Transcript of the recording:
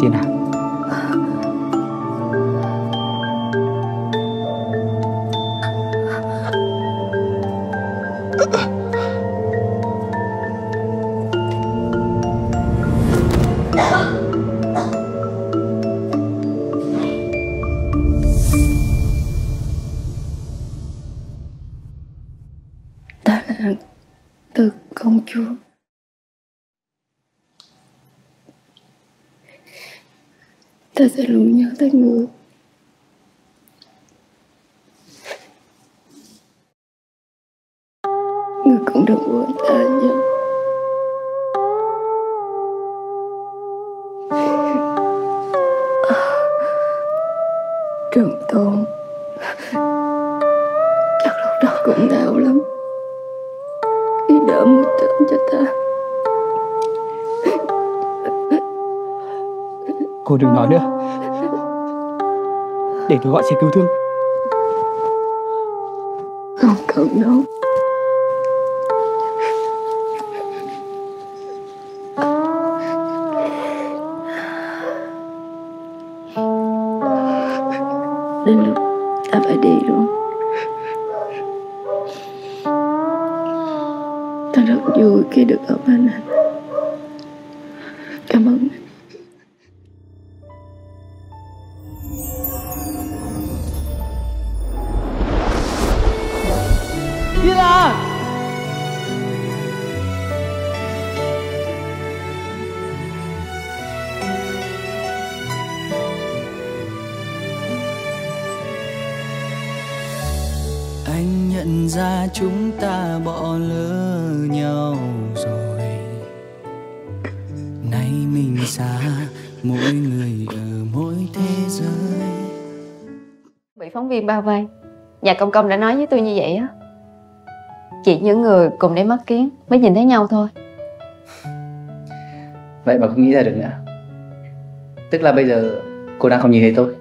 Tina Tôi là từ công chúa. Ta sẽ luôn nhớ tới người người cũng đừng quên ta nha trường tôn chắc lúc đó cũng đau lắm. Khi đỡ mũi tưởng cho ta. Cô đừng nói nữa. Để tôi gọi xe cứu thương. Không cần đâu. Đến lúc ta phải đi luôn. Ta rất vui khi được ở bên anh cảm ơn anh. Thiên à? Anh nhận ra chúng ta bỏ lỡ nhau rồi. Nay mình xa mỗi người ở mỗi thế giới. Bị phóng viên bao vây. Nhà công công đã nói với tôi như vậy á chỉ những người cùng để mắt kiến mới nhìn thấy nhau thôi. Vậy mà không nghĩ ra được nữa. Tức là bây giờ cô đang không nhìn thấy tôi